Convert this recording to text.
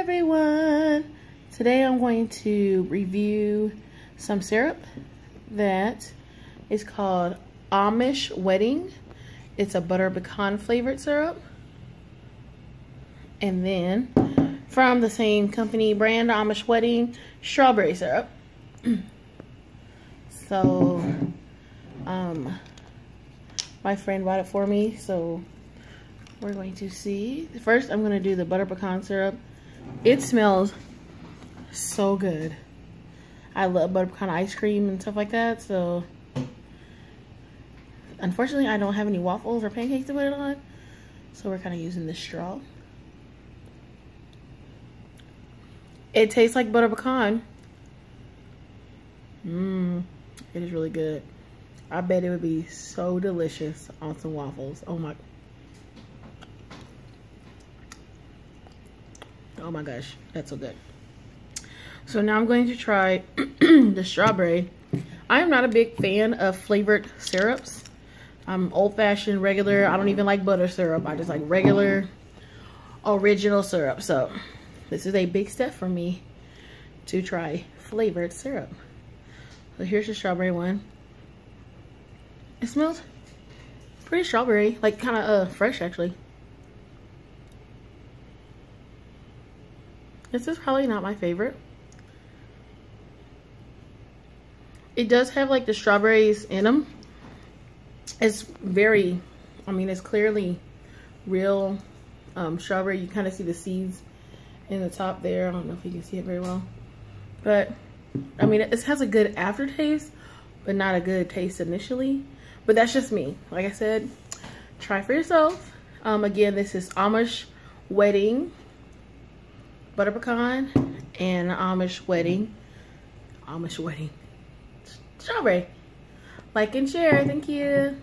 everyone! Today I'm going to review some syrup that is called Amish Wedding. It's a butter pecan flavored syrup. And then from the same company brand, Amish Wedding, strawberry syrup. so, um, my friend bought it for me, so we're going to see. First, I'm going to do the butter pecan syrup. It smells so good. I love butter pecan ice cream and stuff like that, so unfortunately I don't have any waffles or pancakes to put it on, so we're kind of using this straw. It tastes like butter pecan. Mmm, it is really good. I bet it would be so delicious on some waffles. Oh my Oh my gosh, that's so good. So now I'm going to try the strawberry. I am not a big fan of flavored syrups. I'm old-fashioned, regular. I don't even like butter syrup. I just like regular, original syrup. So this is a big step for me to try flavored syrup. So here's the strawberry one. It smells pretty strawberry, like kind of uh, fresh actually. This is probably not my favorite. It does have like the strawberries in them. It's very, I mean, it's clearly real um, strawberry. You kind of see the seeds in the top there. I don't know if you can see it very well. But, I mean, it has a good aftertaste, but not a good taste initially. But that's just me. Like I said, try for yourself. Um, again, this is Amish Wedding butter pecan and Amish wedding. Amish wedding. Strawberry. Like and share. Thank you.